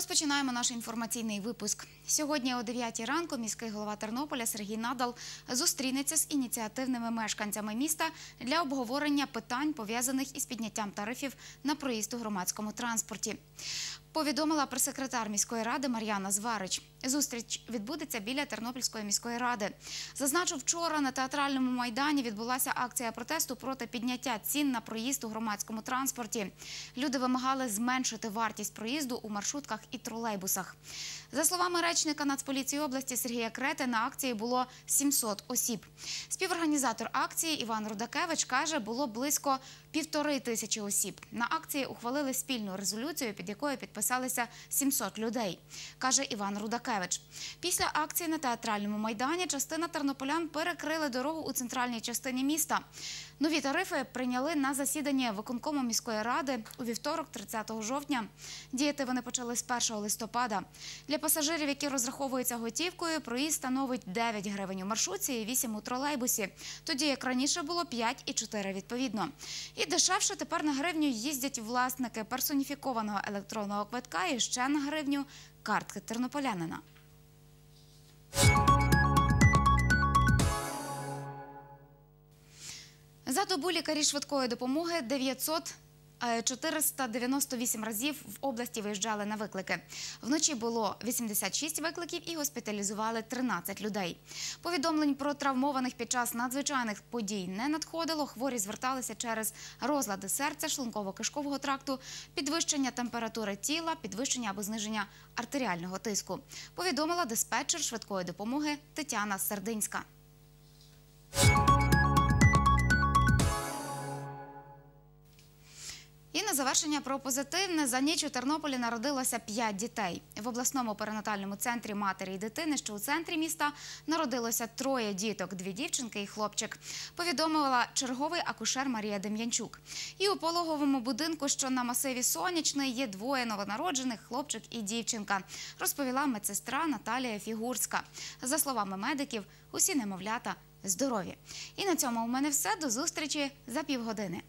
Розпочинаємо наш інформаційний випуск. Сьогодні о 9 ранку міський голова Тернополя Сергій Надал зустрінеться з ініціативними мешканцями міста для обговорення питань, пов'язаних із підняттям тарифів на проїзд у громадському транспорті. Повідомила прес-секретар міської ради Мар'яна Зварич. Зустріч відбудеться біля Тернопільської міської ради. Зазначу, вчора на театральному майдані відбулася акція протесту проти підняття цін на проїзд у громадському транспорті. Люди вимагали зменшити вартість проїзду у маршрутках і тролейбусах. За словами речника Нацполіції області Сергія Крети, на акції було 700 осіб. Співорганізатор акції Іван Рудакевич каже, було близько півтори тисячі осіб. На акції ухвалили спільну резолюцію, під якою підписалися 700 людей, каже Іван Рудакевич. Після акції на театральному майдані частина тернополян перекрили дорогу у центральній частині міста. Нові тарифи прийняли на засіданні виконкому міської ради у вівторок, 30 жовтня. Діяти вони почали з 1 листопада. Для пасажирів, які розраховуються готівкою, проїзд становить 9 гривень у маршрутці і 8 у тролейбусі. Тоді як раніше було 5 і 4 відповідно. І дешевше тепер на гривню їздять власники персоніфікованого електронного квитка і ще на гривню картки тернополянина. За добу лікарі швидкої допомоги 900 е, 498 разів в області виїжджали на виклики. Вночі було 86 викликів і госпіталізували 13 людей. Повідомлень про травмованих під час надзвичайних подій не надходило. Хворі зверталися через розлади серця, шлунково-кишкового тракту, підвищення температури тіла, підвищення або зниження артеріального тиску. Повідомила диспетчер швидкої допомоги Тетяна Сердинська. І на завершення про позитивне за ніч у Тернополі народилося 5 дітей. В обласному перинатальному центрі матері і дитини, що у центрі міста, народилося троє діток: дві дівчинки і хлопчик. Повідомила черговий акушер Марія Дем'янчук. І у пологовому будинку, що на масиві сонячний, є двоє новонароджених хлопчик і дівчинка. Розповіла медсестра Наталія Фігурська. За словами медиків, усі немовлята здорові. І на цьому у мене все. До зустрічі за півгодини.